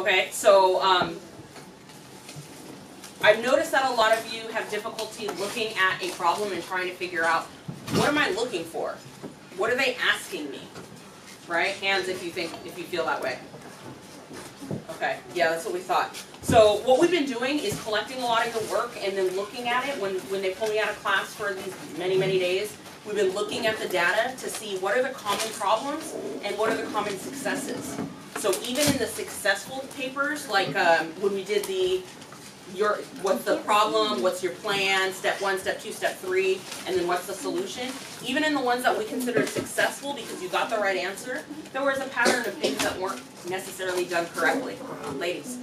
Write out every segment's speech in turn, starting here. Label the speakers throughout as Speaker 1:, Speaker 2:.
Speaker 1: Okay, so um, I've noticed that a lot of you have difficulty looking at a problem and trying to figure out what am I looking for? What are they asking me? Right? Hands if you think if you feel that way. Okay, yeah, that's what we thought. So what we've been doing is collecting a lot of your work and then looking at it when, when they pull me out of class for these many, many days. We've been looking at the data to see what are the common problems and what are the common successes. So even in the successful papers, like um, when we did the your what's the problem, what's your plan, step one, step two, step three, and then what's the solution. Even in the ones that we considered successful because you got the right answer, there was a pattern of things that weren't necessarily done correctly, ladies.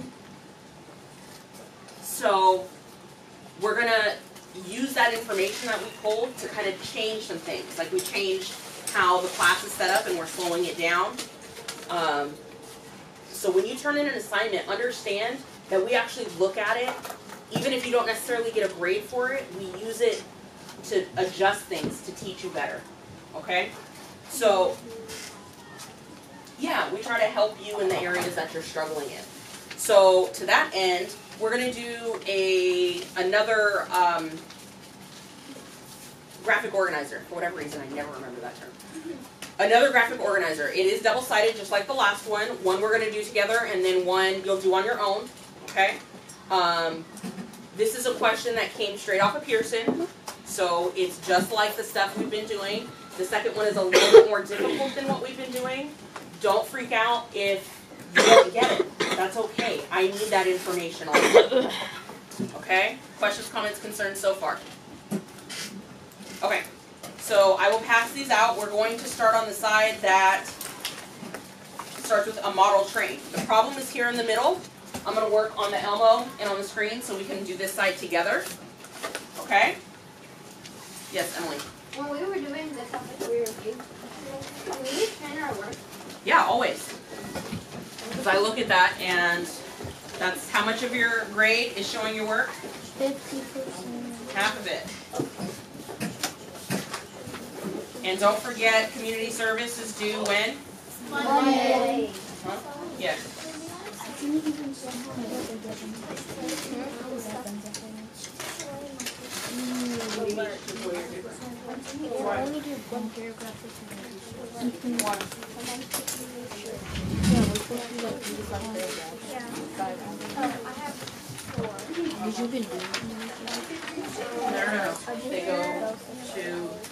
Speaker 1: So we're gonna use that information that we pulled to kind of change some things. Like we changed how the class is set up and we're slowing it down. Um, so when you turn in an assignment, understand that we actually look at it, even if you don't necessarily get a grade for it, we use it to adjust things to teach you better. Okay? So, yeah, we try to help you in the areas that you're struggling in. So, to that end, we're going to do a another um, graphic organizer. For whatever reason, I never remember that term. Another graphic organizer. It is double-sided, just like the last one. One we're going to do together, and then one you'll do on your own. Okay? Um, this is a question that came straight off of Pearson, so it's just like the stuff we've been doing. The second one is a little bit more difficult than what we've been doing. Don't freak out if you don't get it. That's okay. I need that information also. Okay? Questions, comments, concerns so far? Okay. So I will pass these out. We're going to start on the side that starts with a model train. The problem is here in the middle. I'm going to work on the Elmo and on the screen so we can do this side together. Okay? Yes, Emily.
Speaker 2: When we were doing the topic we reviewed, can we train our work?
Speaker 1: Yeah, always. Because I look at that and that's how much of your grade is showing your work?
Speaker 2: Fifty percent.
Speaker 1: Half of it. And don't forget, community service is due when?
Speaker 2: Monday.
Speaker 1: Huh? Yes.
Speaker 3: only one paragraph at a time.
Speaker 1: One.
Speaker 3: Yeah, we're supposed to do like three to five paragraphs.
Speaker 2: Yeah.
Speaker 3: Five.
Speaker 2: Oh, I have four.
Speaker 3: You've been doing
Speaker 1: No, no, no. They go to, uh.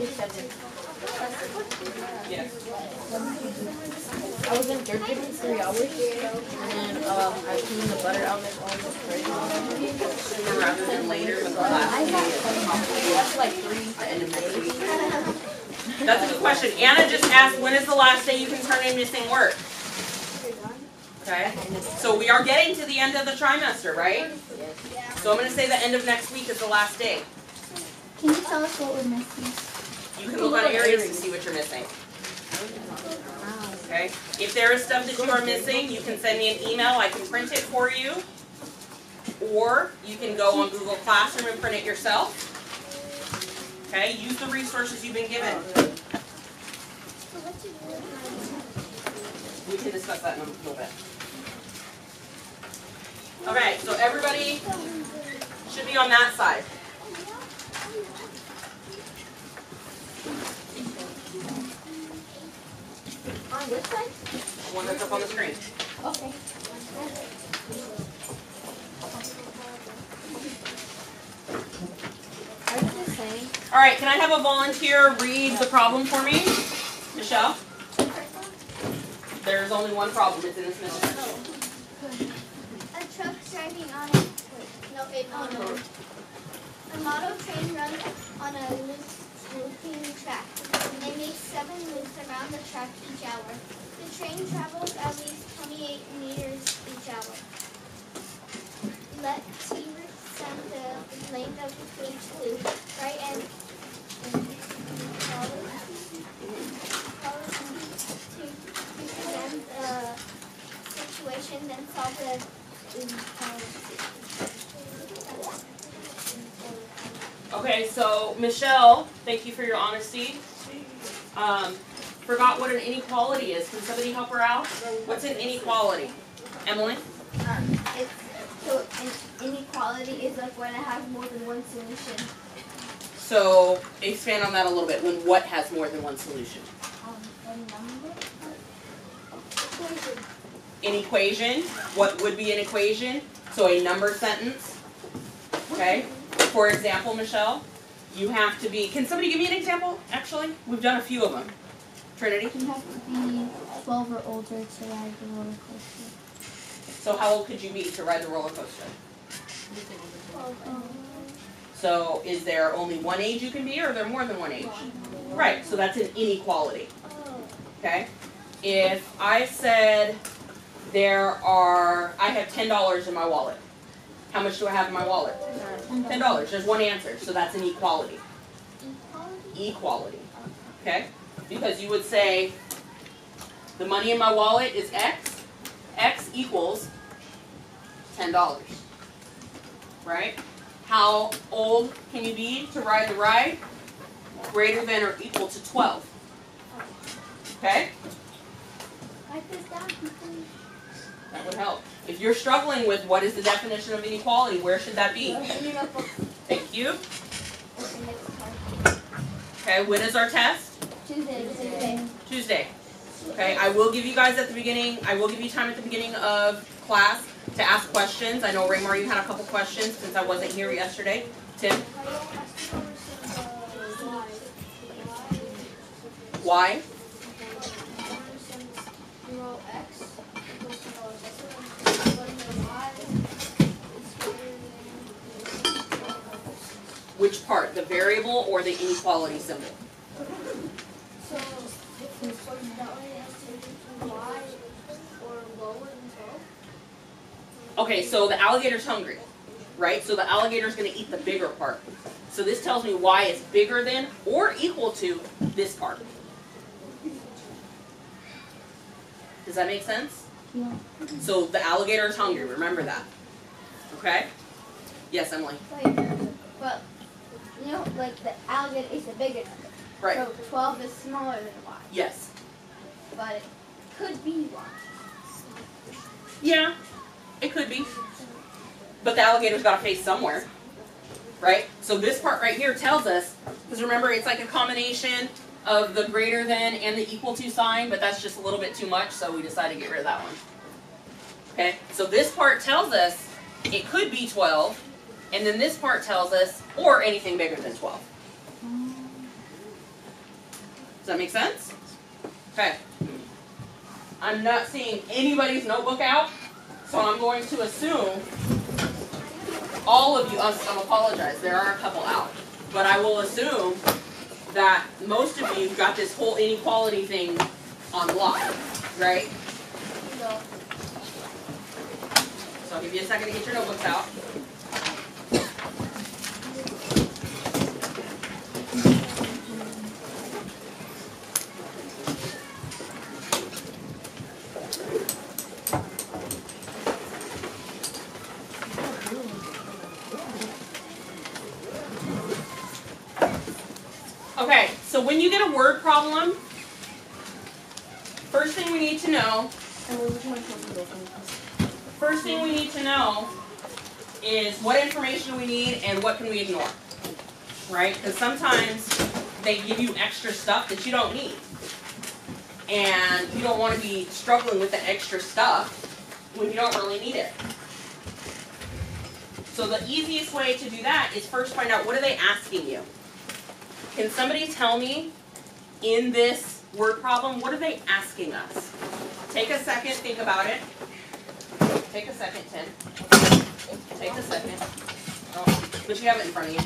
Speaker 1: Yes.
Speaker 3: I was in third grade for three hours, and then um, I cleaned the butter out like almost crazy.
Speaker 1: Sooner rather than later, but the last day
Speaker 3: That's like three.
Speaker 1: is end of next week. That's a good question. Anna just asked, when is the last day you can turn in missing work? Okay, so we are getting to the end of the trimester, right? So I'm gonna say the end of next week is the last day.
Speaker 2: Can you tell us what we're missing?
Speaker 1: You can look on Aeries to see what you're missing. Okay, if there is stuff that you are missing, you can send me an email, I can print it for you. Or you can go on Google Classroom and print it yourself. Okay, use the resources you've been given. We can discuss that in a little bit. Okay, so everybody should be on that side.
Speaker 2: On this side?
Speaker 1: One that's up on the screen.
Speaker 2: Okay.
Speaker 3: Are you just saying?
Speaker 1: All right, can I have a volunteer read the problem for me? Michelle? There's only one problem, it's in this mission.
Speaker 2: A truck driving on a, wait, no, it, oh no. A model train runs on a loop, looping track. It makes seven loops around the track each hour. The train travels at least twenty-eight meters each hour. Let T represent the length of each loop, right, situation, then solve the um,
Speaker 1: Okay, so Michelle, thank you for your honesty. Um, forgot what an inequality is. Can somebody help her out? What's an inequality? Emily?
Speaker 2: Um, it's, so an inequality is like when it has more than one solution.
Speaker 1: So expand on that a little bit. When what has more than one solution?
Speaker 2: Um, a number.
Speaker 1: An equation. What would be an equation? So a number sentence. Okay. For example, Michelle, you have to be. Can somebody give me an example? Actually, we've done a few of them. Trinity.
Speaker 2: You have to be 12 or older to ride the roller coaster.
Speaker 1: So how old could you be to ride the roller coaster? So is there only one age you can be, or are there more than one age? Right. So that's an inequality. Okay? If I said there are, I have ten dollars in my wallet. How much do I have in my wallet? Ten dollars. There's one answer, so that's an equality. Equality. Okay? Because you would say, the money in my wallet is X. X equals ten dollars. Right? How old can you be to ride the ride? Greater than or equal to twelve. Okay?
Speaker 2: Write this down, please.
Speaker 1: That would help. If you're struggling with what is the definition of inequality, where should that be? Thank you. Okay, when is our test?
Speaker 2: Tuesday. Tuesday.
Speaker 1: Tuesday. Okay, I will give you guys at the beginning, I will give you time at the beginning of class to ask questions. I know Raymar, you had a couple questions since I wasn't here yesterday. Tim, why? Which part, the variable or the inequality symbol?
Speaker 2: So, if it's that way, has to be y or lower than twelve?
Speaker 1: Okay, so the alligator's hungry, right? So the alligator's gonna eat the bigger part. So this tells me y is bigger than or equal to this part. Does that make sense?
Speaker 2: Yeah.
Speaker 1: So the alligator is hungry, remember that. Okay? Yes, Emily.
Speaker 2: Wait, but, know, like the alligator is the bigger number.
Speaker 1: Right.
Speaker 2: So twelve is smaller than y,
Speaker 1: Yes.
Speaker 2: but it could be y.
Speaker 1: Yeah, it could be. But the alligator's got a face somewhere. Right? So this part right here tells us, because remember it's like a combination of the greater than and the equal to sign, but that's just a little bit too much, so we decided to get rid of that one. Okay, so this part tells us it could be 12, and then this part tells us, or anything bigger than 12. Does that make sense? Okay. I'm not seeing anybody's notebook out, so I'm going to assume all of you, I'm apologize, there are a couple out, but I will assume that most of you got this whole inequality thing on lock, right?
Speaker 2: So,
Speaker 1: So I'll give you a second to get your notebooks out. Okay, so when you get a word problem, first thing we need to know First thing we need to know is what information we need and what can we ignore. Right? Because sometimes they give you extra stuff that you don't need. And you don't want to be struggling with the extra stuff when you don't really need it. So the easiest way to do that is first find out what are they asking you? Can somebody tell me in this word problem, what are they asking us? Take a second, think about it. Take a second, Tim. Take a second. Oh, but you have it in front of you.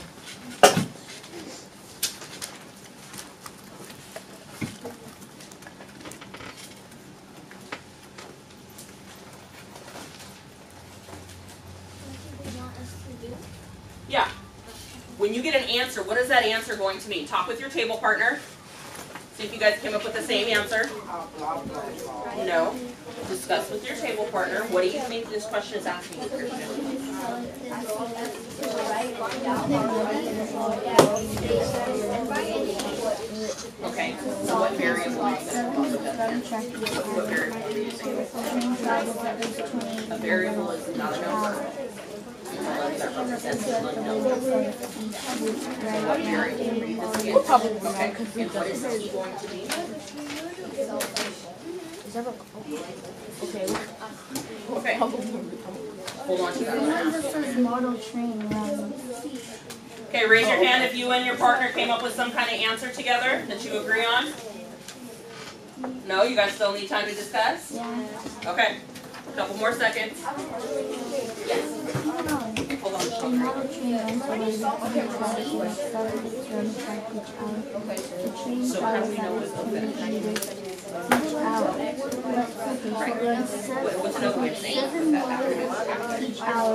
Speaker 1: Yeah. When you get an answer, what is that answer going to mean? Talk with your table partner. If you guys came up with the same answer. No. Discuss with your table partner. What do you think this question is asking you, Okay, so what variable it? What variable are you using? A variable is not a number.
Speaker 3: We'll probably be
Speaker 1: Okay,
Speaker 3: mad 'cause we
Speaker 1: and what is
Speaker 3: just-
Speaker 1: going to be?
Speaker 3: Is that a, okay,
Speaker 1: Okay, hold on to that.
Speaker 4: This says model train run.
Speaker 1: Okay, raise your hand if you and your partner came up with some kind of answer together that you agree on. No, you guys still need time to discuss?
Speaker 4: Yeah.
Speaker 1: Okay, couple more seconds. Yes, hold
Speaker 4: A
Speaker 1: on.
Speaker 4: model train runs away with three cars and accelerates run track each hour. The train
Speaker 1: So how do
Speaker 4: travels
Speaker 1: we it's
Speaker 4: 50
Speaker 1: okay?
Speaker 4: meters each hour. Each hour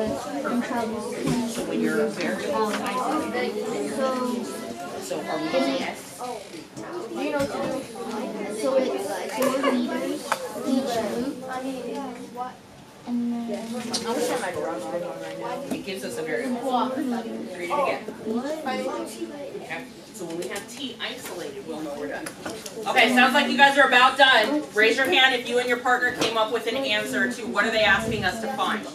Speaker 4: travels ten
Speaker 1: So
Speaker 4: so it's four meters each loop. And then
Speaker 3: I'm gonna turn my garage door on right now.
Speaker 1: It gives us a variable. Read it again. Okay, so when we have t isolated, we'll know we're done. Okay, sounds like you guys are about done. Raise your hand if you and your partner came up with an answer to what are they asking us to find.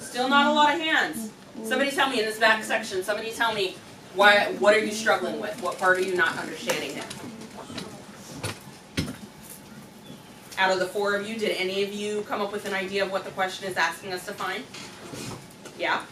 Speaker 1: Still not a lot of hands. Somebody tell me in this back section, somebody tell me why, what are you struggling with? What part are you not understanding now? Out of the four of you, did any of you come up with an idea of what the question is asking us to find? Yeah?